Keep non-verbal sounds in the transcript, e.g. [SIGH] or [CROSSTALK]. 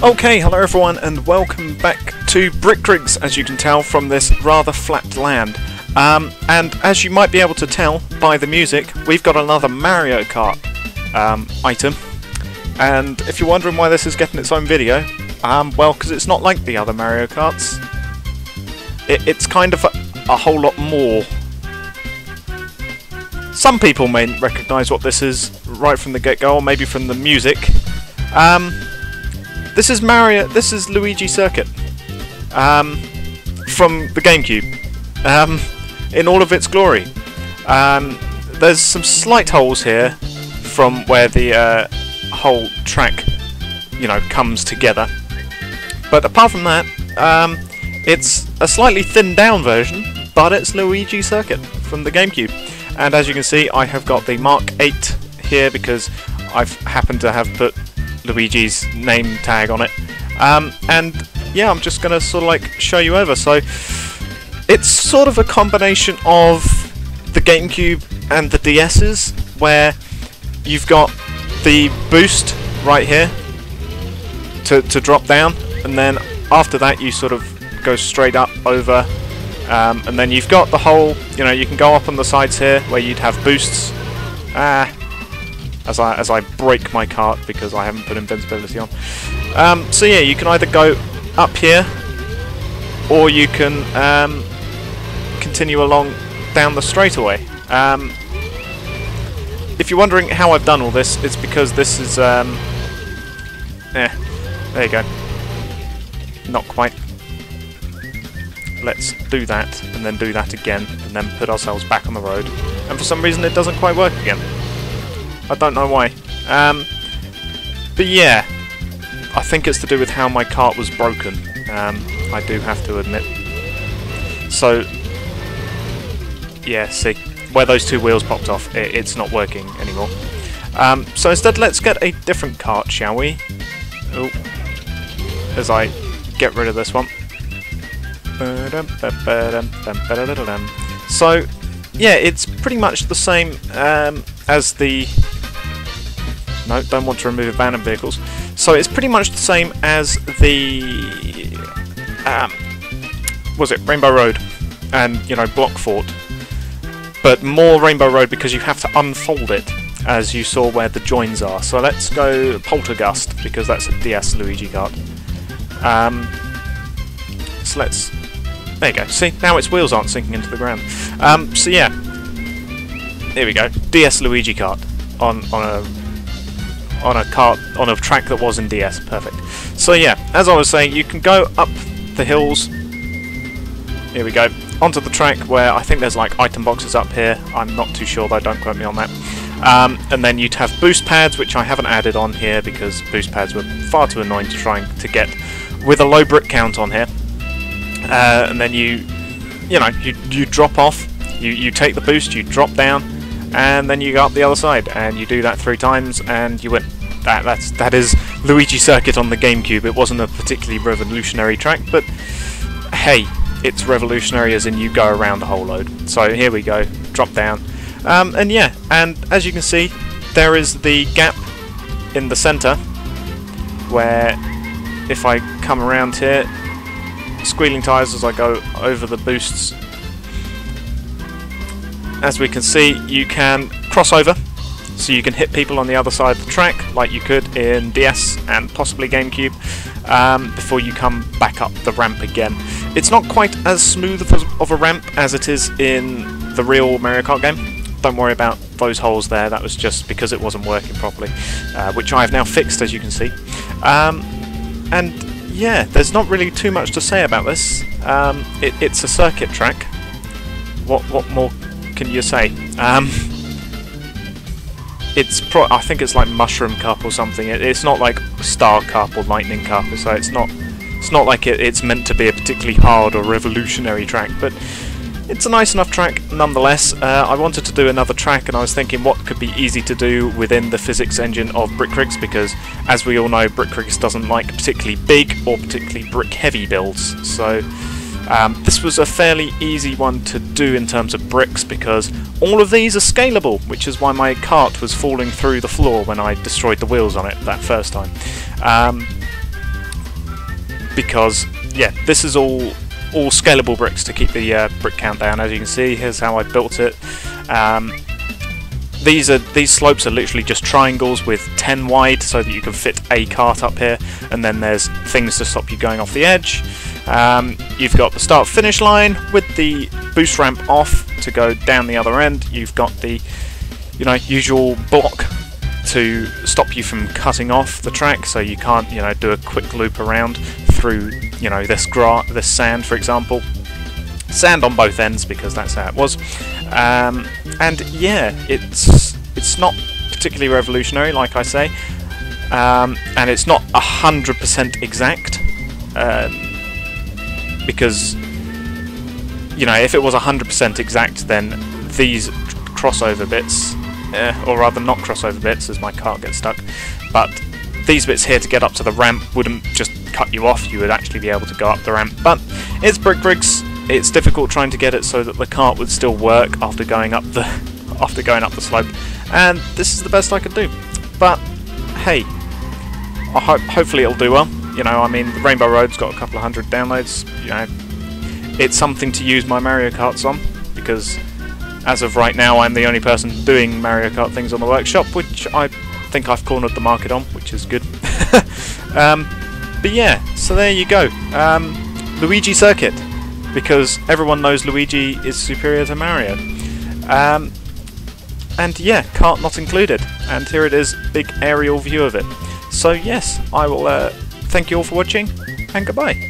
Okay, hello everyone, and welcome back to Brick Rigs, as you can tell from this rather flat land. Um, and as you might be able to tell by the music, we've got another Mario Kart um, item. And if you're wondering why this is getting its own video, um, well, because it's not like the other Mario Karts. It, it's kind of a, a whole lot more. Some people may recognise what this is right from the get-go, or maybe from the music. Um, this is Mario. This is Luigi Circuit um, from the GameCube um, in all of its glory. Um, there's some slight holes here from where the uh, whole track, you know, comes together. But apart from that, um, it's a slightly thinned down version, but it's Luigi Circuit from the GameCube. And as you can see, I have got the Mark 8 here because I've happened to have put Luigi's name tag on it. Um, and yeah, I'm just going to sort of like show you over. So it's sort of a combination of the GameCube and the DS's, where you've got the boost right here to, to drop down, and then after that you sort of go straight up over, um, and then you've got the whole, you know, you can go up on the sides here where you'd have boosts. Ah, as I as I break my cart because I haven't put invincibility on. Um, so yeah, you can either go up here, or you can um, continue along down the straightaway. Um, if you're wondering how I've done all this, it's because this is um, eh, there you go. Not quite. Let's do that, and then do that again, and then put ourselves back on the road. And for some reason it doesn't quite work again. I don't know why. Um, but yeah, I think it's to do with how my cart was broken. Um, I do have to admit. So, yeah, see, where those two wheels popped off, it, it's not working anymore. Um, so instead, let's get a different cart, shall we? Oh, as I get rid of this one. So, yeah, it's pretty much the same um, as the no, don't want to remove abandoned vehicles. So it's pretty much the same as the... Um, was it Rainbow Road and, you know, Block Fort. But more Rainbow Road because you have to unfold it, as you saw where the joins are. So let's go Poltergust, because that's a DS Luigi card. Um, so let's... There you go. See, now its wheels aren't sinking into the ground. Um, so yeah, here we go. DS Luigi kart on on a on a cart on a track that was in DS. Perfect. So yeah, as I was saying, you can go up the hills. Here we go onto the track where I think there's like item boxes up here. I'm not too sure though. Don't quote me on that. Um, and then you'd have boost pads, which I haven't added on here because boost pads were far too annoying to try and to get with a low brick count on here. Uh, and then you, you know, you you drop off. You you take the boost, you drop down, and then you go up the other side, and you do that three times, and you win. That that's that is Luigi Circuit on the GameCube. It wasn't a particularly revolutionary track, but hey, it's revolutionary as in you go around the whole load. So here we go, drop down, um, and yeah, and as you can see, there is the gap in the centre where if I come around here, squealing tyres as I go over the boosts as we can see, you can cross over, so you can hit people on the other side of the track, like you could in DS and possibly GameCube, um, before you come back up the ramp again. It's not quite as smooth of a ramp as it is in the real Mario Kart game. Don't worry about those holes there, that was just because it wasn't working properly, uh, which I have now fixed as you can see. Um, and yeah, there's not really too much to say about this. Um, it, it's a circuit track. What what more can you say? Um, it's pro I think it's like Mushroom Cup or something. It, it's not like Star Cup or Lightning Cup, so it's not it's not like it, it's meant to be a particularly hard or revolutionary track, but it's a nice enough track nonetheless. Uh, I wanted to do another track and I was thinking what could be easy to do within the physics engine of Brick Rigs because as we all know Brick Rigs doesn't like particularly big or particularly brick heavy builds so um, this was a fairly easy one to do in terms of bricks because all of these are scalable, which is why my cart was falling through the floor when I destroyed the wheels on it that first time. Um, because yeah, this is all all scalable bricks to keep the uh, brick count down. As you can see, here's how I built it. Um, these are these slopes are literally just triangles with 10 wide so that you can fit a cart up here and then there's things to stop you going off the edge um, you've got the start finish line with the boost ramp off to go down the other end. You've got the you know usual block to stop you from cutting off the track so you can't you know do a quick loop around through you know this gra this sand for example. Sand on both ends because that's how it was. Um, and yeah, it's it's not particularly revolutionary, like I say, um, and it's not hundred percent exact. Um, because you know if it was hundred percent exact, then these crossover bits, uh, or rather not crossover bits, as my cart gets stuck, but these bits here to get up to the ramp wouldn't just cut you off, you would actually be able to go up the ramp. But it's Brick Rigs, it's difficult trying to get it so that the cart would still work after going up the [LAUGHS] after going up the slope, and this is the best I could do. But hey, I hope hopefully it'll do well. You know, I mean, Rainbow Road's got a couple of hundred downloads. You know, it's something to use my Mario Karts on because as of right now, I'm the only person doing Mario Kart things on the workshop, which I think I've cornered the market on, which is good. [LAUGHS] um, but yeah, so there you go. Um, Luigi Circuit because everyone knows Luigi is superior to Mario. Um, and yeah, cart not included. And here it is, big aerial view of it. So yes, I will uh, thank you all for watching, and goodbye.